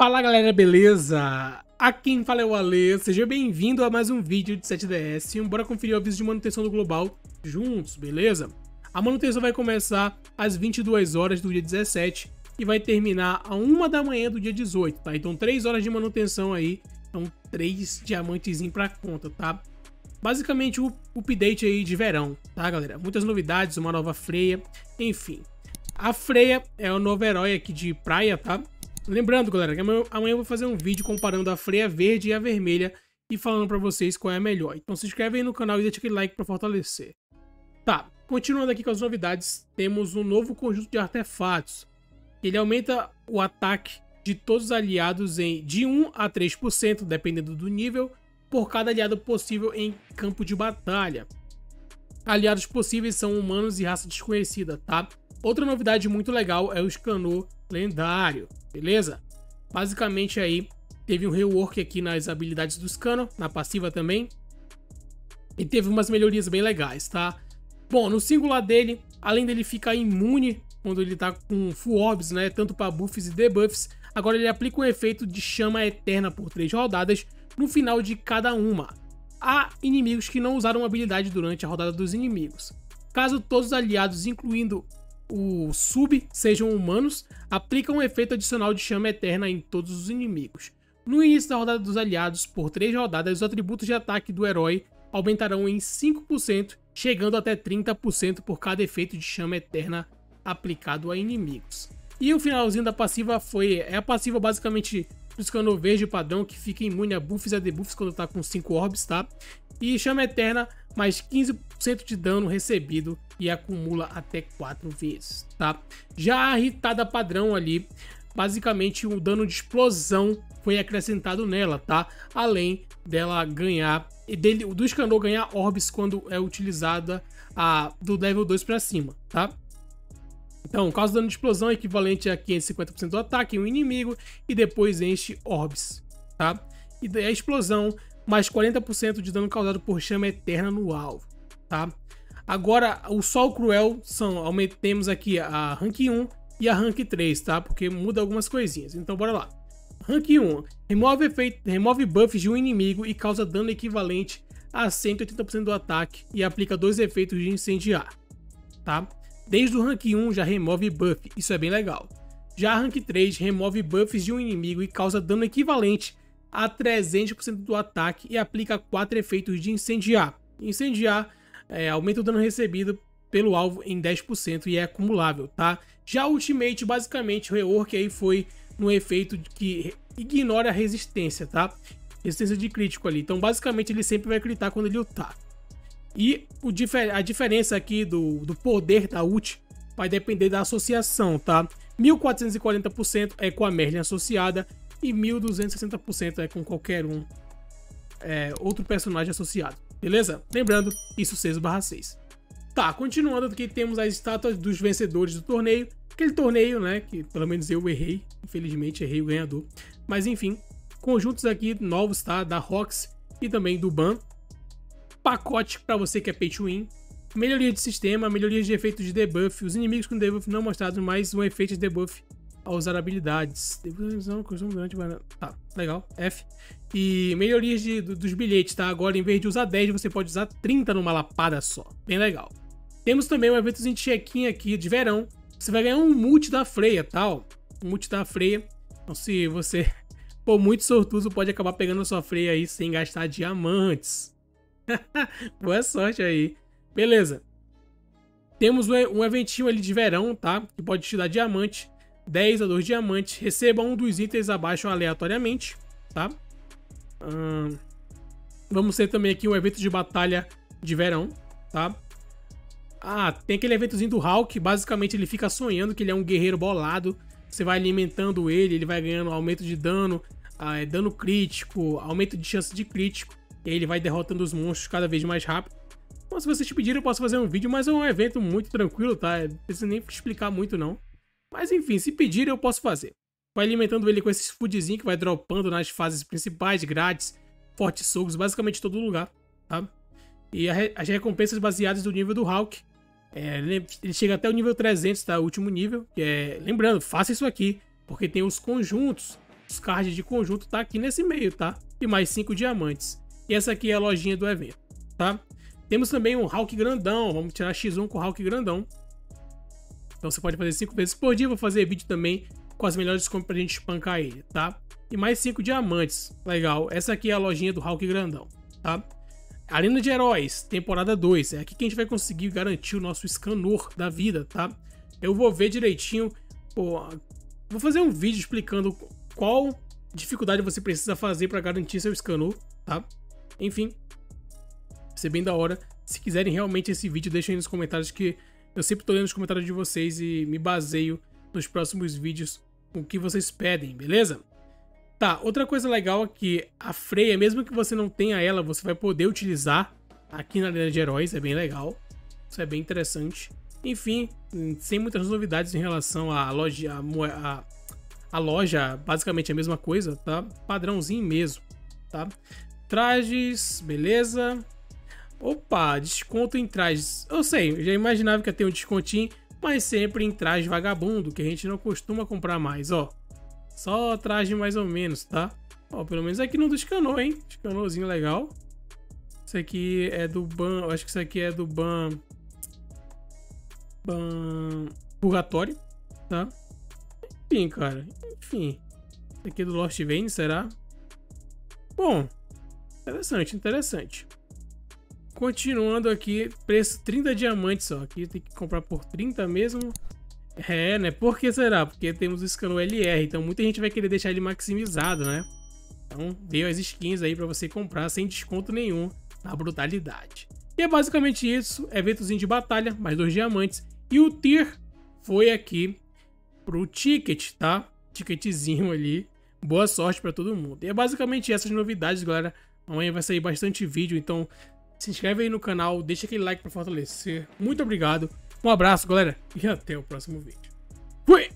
Fala galera, beleza? Aqui quem fala é o Ale, seja bem-vindo a mais um vídeo de 7DS e bora conferir o aviso de manutenção do Global juntos, beleza? A manutenção vai começar às 22 horas do dia 17 e vai terminar a 1 da manhã do dia 18, tá? Então 3 horas de manutenção aí, então 3 diamantes pra conta, tá? Basicamente o update aí de verão, tá galera? Muitas novidades, uma nova freia, enfim. A freia é o novo herói aqui de praia, tá? Lembrando, galera, que amanhã, eu vou fazer um vídeo comparando a freia verde e a vermelha e falando pra vocês qual é a melhor. Então se inscreve aí no canal e deixa aquele like pra fortalecer. Tá, continuando aqui com as novidades, temos um novo conjunto de artefatos. Ele aumenta o ataque de todos os aliados em de 1 a 3%, dependendo do nível, por cada aliado possível em campo de batalha. Aliados possíveis são humanos e raça desconhecida, tá? Outra novidade muito legal é o Scanor lendário, beleza? Basicamente aí teve um rework aqui nas habilidades do Scano, na passiva também. E teve umas melhorias bem legais, tá? Bom, no singular dele, além dele ficar imune quando ele tá com full orbs, né, tanto para buffs e debuffs, agora ele aplica um efeito de chama eterna por três rodadas no final de cada uma. Há inimigos que não usaram habilidade durante a rodada dos inimigos. Caso todos os aliados, incluindo o sub sejam humanos, aplica um efeito adicional de chama eterna em todos os inimigos. No início da rodada dos aliados, por 3 rodadas, os atributos de ataque do herói aumentarão em 5%, chegando até 30% por cada efeito de chama eterna aplicado a inimigos. E o finalzinho da passiva foi. É a passiva basicamente do Scanor Verde padrão, que fica imune a buffs e debuffs quando tá com 5 orbs, tá? E chama eterna, mais 15% de dano recebido e acumula até 4 vezes, tá? Já a irritada padrão ali, basicamente o dano de explosão foi acrescentado nela, tá? Além dela ganhar, dele, do Escanor ganhar orbes quando é utilizada a, do level 2 para cima, tá? Então, causa dano de explosão equivalente a 550% do ataque em um inimigo e depois enche orbes, tá? E a explosão mais 40% de dano causado por chama eterna no alvo, tá? Agora, o Sol Cruel são, aumentemos aqui a Rank 1 e a Rank 3, tá? Porque muda algumas coisinhas. Então, bora lá. Rank 1. Remove, efeito, remove buffs de um inimigo e causa dano equivalente a 180% do ataque e aplica dois efeitos de incendiar, tá? Desde o Rank 1 já remove buff, isso é bem legal. Já a Rank 3 remove buffs de um inimigo e causa dano equivalente a 300% do ataque e aplica quatro efeitos de incendiar. Incendiar é, aumenta o dano recebido pelo alvo em 10% e é acumulável, tá? Já Ultimate, basicamente, o rework aí foi no efeito que ignora a resistência, tá? Resistência de crítico ali. Então, basicamente, ele sempre vai gritar quando ele ultar. E o difer a diferença aqui do, do poder da ult vai depender da associação, tá? 1440% é com a Merlin associada e 1260% é com qualquer um é, outro personagem associado. Beleza? Lembrando, isso 6 barra 6. Tá, continuando aqui temos as estátuas dos vencedores do torneio. Aquele torneio, né, que pelo menos eu errei. Infelizmente errei o ganhador. Mas enfim, conjuntos aqui novos, tá? Da Rox e também do Ban. Pacote para você que é pay to win. Melhoria de sistema, melhoria de efeitos de debuff. Os inimigos com debuff não mostrados, mas um efeito de debuff a usar habilidades. durante. Tá, legal. F. E melhorias de, dos bilhetes, tá? Agora, em vez de usar 10, você pode usar 30 numa lapada só. Bem legal. Temos também um evento de check-in aqui de verão. Você vai ganhar um multi da freia, tal. Tá? Um multi da freia. Então, se você for muito sortudo, pode acabar pegando a sua freia aí sem gastar diamantes. Boa sorte aí. Beleza. Temos um eventinho ali de verão, tá? Que pode te dar diamante. 10 a 2 diamantes. Receba um dos itens abaixo aleatoriamente, tá? Hum, vamos ter também aqui um evento de batalha de verão, tá? Ah, tem aquele eventozinho do Hulk. Basicamente ele fica sonhando que ele é um guerreiro bolado. Você vai alimentando ele, ele vai ganhando aumento de dano, ah, dano crítico, aumento de chance de crítico. E aí ele vai derrotando os monstros cada vez mais rápido. Bom, se vocês pedirem, eu posso fazer um vídeo, mas é um evento muito tranquilo, tá? Não precisa nem explicar muito, não. Mas enfim, se pedir eu posso fazer. Vai alimentando ele com esses foodzinhos que vai dropando nas fases principais, grátis, fortes sogos, basicamente todo lugar, tá? E as recompensas baseadas do nível do Hulk. É, ele chega até o nível 300, tá? O último nível. É, lembrando, faça isso aqui, porque tem os conjuntos os cards de conjunto tá aqui nesse meio, tá? E mais 5 diamantes. E essa aqui é a lojinha do evento, tá? Temos também um Hulk grandão, vamos tirar X1 com o Hulk grandão. Então você pode fazer 5 vezes por dia, vou fazer vídeo também com as melhores compras pra gente espancar ele, tá? E mais 5 diamantes, legal. Essa aqui é a lojinha do Hulk grandão, tá? Arena de Heróis, temporada 2. É aqui que a gente vai conseguir garantir o nosso escanor da vida, tá? Eu vou ver direitinho. Pô, vou fazer um vídeo explicando qual dificuldade você precisa fazer para garantir seu escanor, tá? Enfim, vai ser bem da hora. Se quiserem realmente esse vídeo, deixem aí nos comentários que eu sempre tô lendo os comentários de vocês e me baseio nos próximos vídeos com o que vocês pedem, beleza? Tá, outra coisa legal é que a freia, mesmo que você não tenha ela, você vai poder utilizar aqui na Arena de Heróis, é bem legal. Isso é bem interessante. Enfim, sem muitas novidades em relação à loja, a, a, loja, basicamente a mesma coisa, tá? Padrãozinho mesmo, tá? Trajes, beleza. Opa, desconto em trajes. Eu sei, eu já imaginava que ia ter um descontinho, mas sempre em traje vagabundo, que a gente não costuma comprar mais, ó. Só traje mais ou menos, tá? Ó, pelo menos aqui não do Scanor, hein? Scanorzinho legal. Isso aqui é do Ban... Eu acho que isso aqui é do Ban... Ban... Purgatório, tá? Enfim, cara. Enfim. Isso aqui é do Lost Vein, será? Bom. Interessante, interessante. Continuando aqui, preço 30 diamantes, ó. Aqui tem que comprar por 30 mesmo. É, né? Por que será? Porque temos o Scano LR, então muita gente vai querer deixar ele maximizado, né? Então veio as skins aí para você comprar sem desconto nenhum na brutalidade. E é basicamente isso, eventozinho de batalha, mais dois diamantes. E o tier foi aqui pro ticket, tá? Ticketzinho ali. Boa sorte para todo mundo. E é basicamente essas novidades, galera. Amanhã vai sair bastante vídeo, então se inscreve aí no canal, deixa aquele like para fortalecer. Muito obrigado. Um abraço, galera, e até o próximo vídeo. Fui!